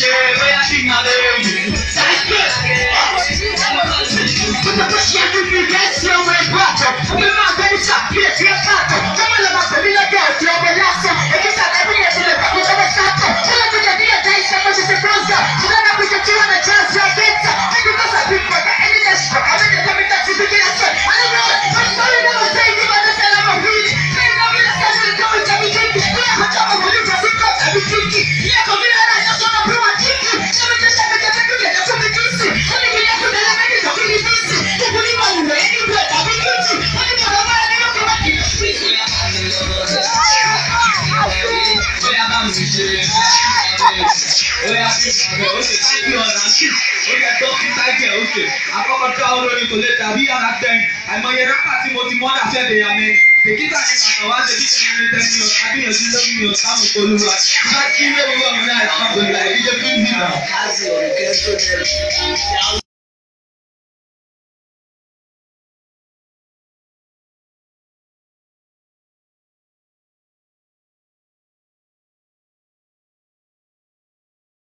Cheguei acima de mim. Sai, mi ṣe oya sí ìgbàgbẹ́ ó lè ṣe bí ọ̀nà sí ó yẹ dókítà jẹ́ òkè àkọ́kọ́ tó àwọn olórin kò lè dàbí yàrá tẹ́yìn àìmọye rápà tí mo ti mọ́dà fẹ́ lè yàmẹ́ yẹn dèkítà ní bàbá wa ṣe kíkẹ́ ní tẹ́ni o adéyànjú lórí mi ò sáwọn olúwa bá kí lórí wọn náà ìfọ̀gbọ̀n láì díje fún ìdìbò.